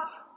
Fuck.